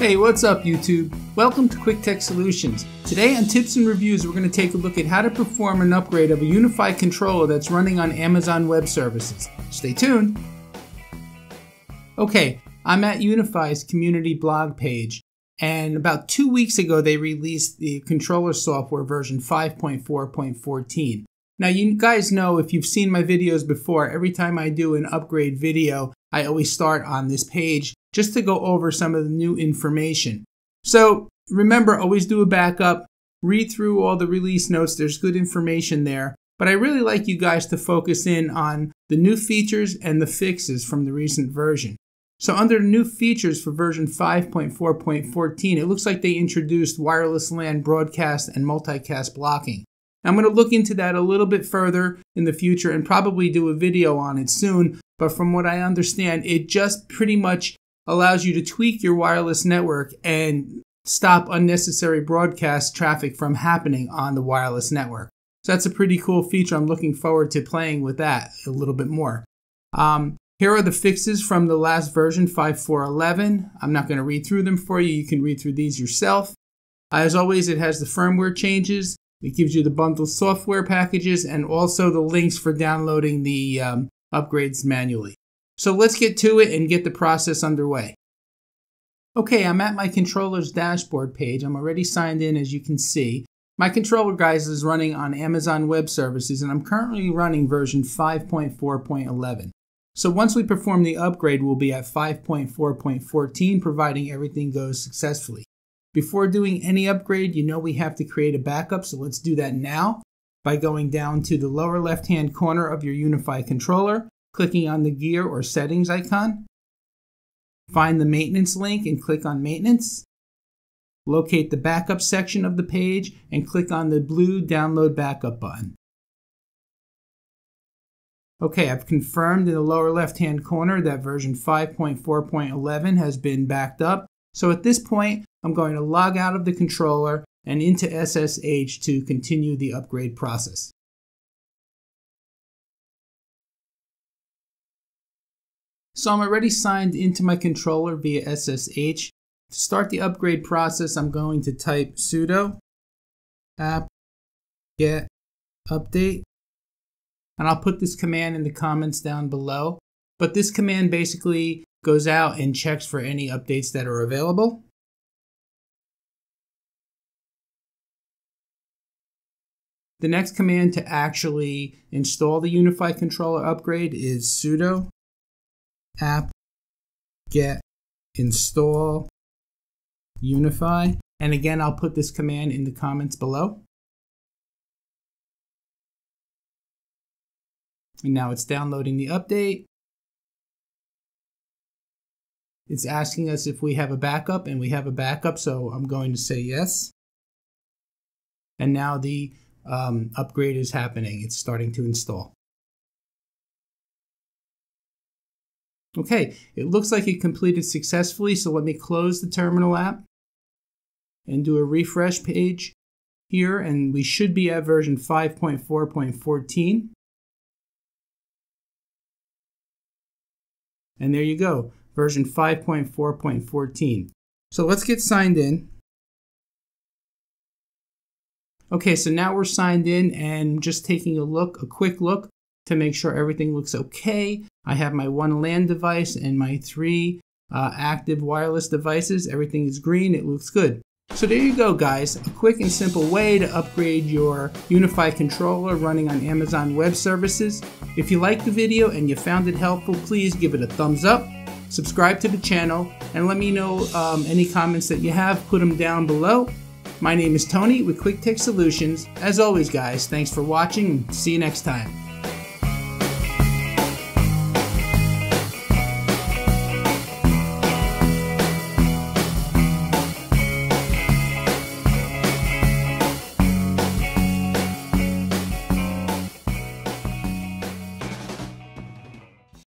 Hey, what's up YouTube? Welcome to Quik Tech Solutions. Today on Tips and Reviews, we're going to take a look at how to perform an upgrade of a UniFi controller that's running on Amazon Web Services. Stay tuned. Okay, I'm at UniFi's community blog page, and about two weeks ago they released the controller software version 5.4.14. Now, you guys know if you've seen my videos before, every time I do an upgrade video, I always start on this page just to go over some of the new information. So remember, always do a backup, read through all the release notes, there's good information there. But I really like you guys to focus in on the new features and the fixes from the recent version. So under new features for version 5.4.14, it looks like they introduced wireless LAN broadcast and multicast blocking. I'm going to look into that a little bit further in the future and probably do a video on it soon. But from what I understand, it just pretty much allows you to tweak your wireless network and stop unnecessary broadcast traffic from happening on the wireless network. So that's a pretty cool feature. I'm looking forward to playing with that a little bit more. Um, here are the fixes from the last version, 5.4.11. I'm not going to read through them for you. You can read through these yourself. As always, it has the firmware changes. It gives you the bundled software packages and also the links for downloading the um, upgrades manually. So let's get to it and get the process underway. Okay, I'm at my controller's dashboard page. I'm already signed in as you can see. My controller, guys, is running on Amazon Web Services and I'm currently running version 5.4.11. So once we perform the upgrade, we'll be at 5.4.14, providing everything goes successfully. Before doing any upgrade, you know we have to create a backup, so let's do that now by going down to the lower left-hand corner of your UniFi controller, clicking on the gear or settings icon. Find the maintenance link and click on maintenance. Locate the backup section of the page and click on the blue download backup button. Okay, I've confirmed in the lower left hand corner that version 5.4.11 has been backed up. So at this point, I'm going to log out of the controller and into SSH to continue the upgrade process. So I'm already signed into my controller via SSH. To start the upgrade process, I'm going to type sudo apt get update. And I'll put this command in the comments down below. But this command basically goes out and checks for any updates that are available. The next command to actually install the UniFi controller upgrade is sudo apt get install unifi. And again, I'll put this command in the comments below. And now it's downloading the update. It's asking us if we have a backup, and we have a backup, so I'm going to say yes. And now the um, upgrade is happening. It's starting to install. Okay, it looks like it completed successfully, so let me close the terminal app and do a refresh page here, and we should be at version 5.4.14. And there you go, version 5.4.14. So let's get signed in. Okay, so now we're signed in and just taking a look, a quick look to make sure everything looks okay. I have my one LAN device and my three uh, active wireless devices. Everything is green, it looks good. So there you go guys, a quick and simple way to upgrade your UniFi controller running on Amazon Web Services. If you liked the video and you found it helpful, please give it a thumbs up, subscribe to the channel, and let me know um, any comments that you have, put them down below. My name is Tony with Quik Tech Solutions. As always guys, thanks for watching see you next time.